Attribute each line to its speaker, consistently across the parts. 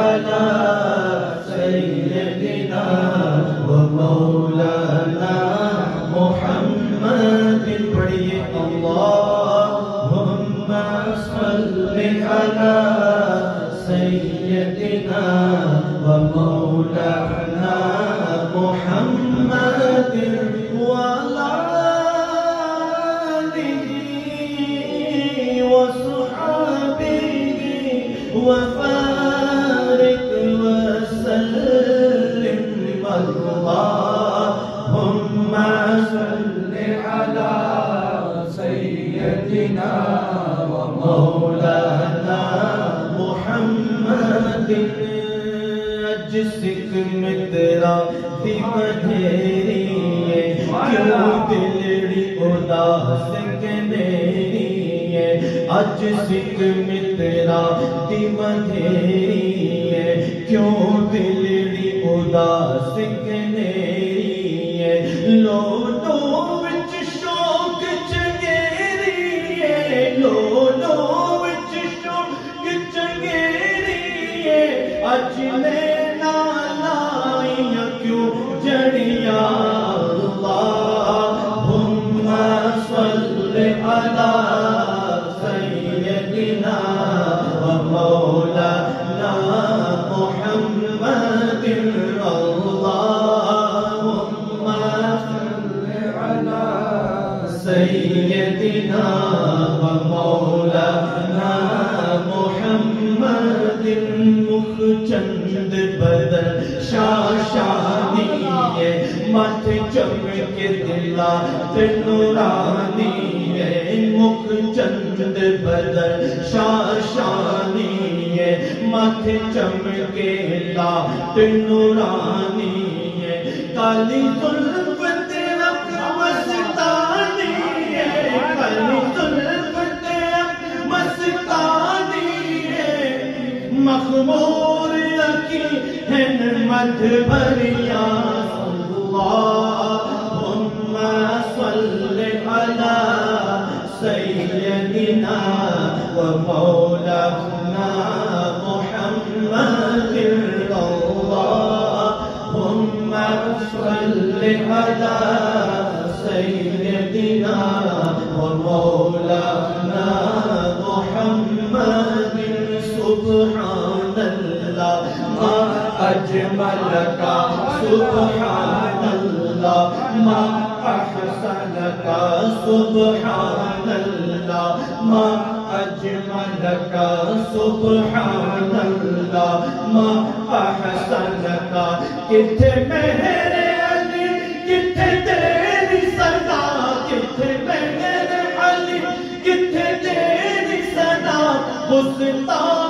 Speaker 1: على سيدنا ومولانا محمد. پڑھیے اللهم صل على سيدنا ومولانا محمد. وعلى آله وصحابه وبارك سيدنا ومولانا محمد. جسک میں تیرا دی مدھیری ہے، کیوں دلڑی اداس کنیری ہے؟ اج سکھ میں تیرا دی ہے، کیوں دلڑی اداس کنیری ہے؟ صل علی سیدنا ومولانا شاشانی ہے، مت چمک دلا نورانی ہے۔ مخچند بدل شاشانی ہے، مت چمک لا نورانی ہے۔ کالی ظلم تیرا مستانی ہے، کالی ظلم تیرا مستانی ہے۔ مخمور یکی نعمة بريا اللهم صل على سيدنا ومولانا محمد اللهم صل على سيدنا ومولانا محمد سبحان الله. اجمل کا سبحان اللہ ما احسن کا سبحان اللہ ما اجمل کا سبحان اللہ ما احسن کا کتھے میرے علی، کتھے تیری صدا کتھے میرے علی، کتھے تیری صدا گستاخ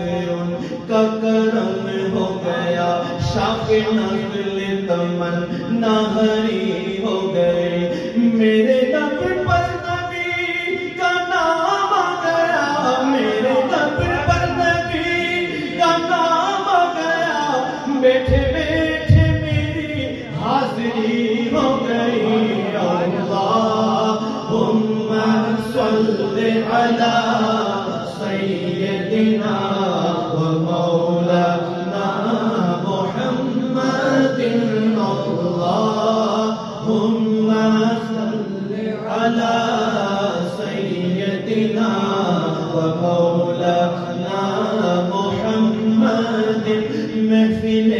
Speaker 1: ان کا کرم ہو گیا شاق نقل تمن نہری ہو گئی۔ میرے نب پر نبی کا نام آ گیا، میرے نب پر نبی کا نام آ گیا۔ بیٹھے بیٹھے میری حاضری ہو گئی۔ اللہم صلی علی محمد محفل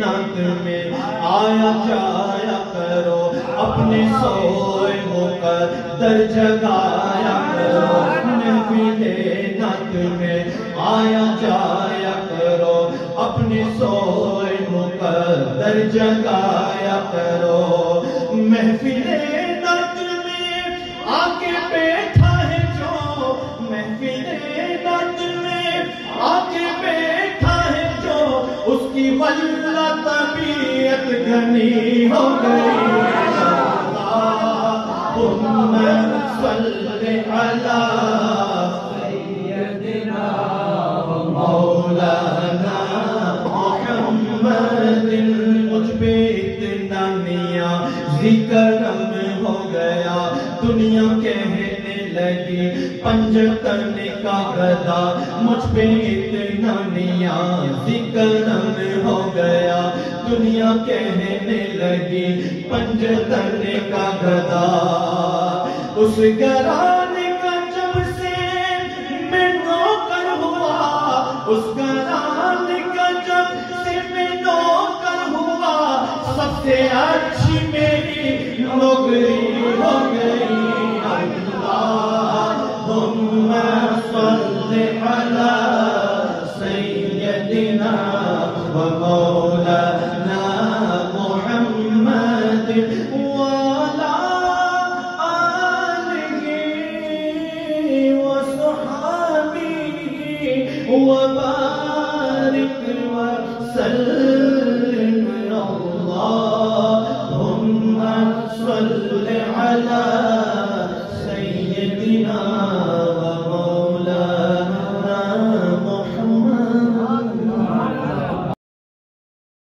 Speaker 1: نعت میں آیا جایا کرو اپنے سوئے ہو کر در جگایا کرو محفل نعت میں آیا جایا کرو، اپنے سوئے ہو کر در جگایا کرو محفل اس طبیعت گھنی ہو گئی اللہم صلی علی سیدنا مولانا محمد مجھ پہ اتنا نیا ذکرم لگی پنجتن کا گدا مجھ پہ اتنا نیا ذکرم ہو گیا۔ دنیا کہنے لگی پنجتن کا گدا اس گرانے کا جب سے میں نوکر ہوا، اس گرانے کا جب سے میں نوکر ہوا، سب سے اچھی میری نوکری ہو گئی۔ صل على سيدنا ومولانا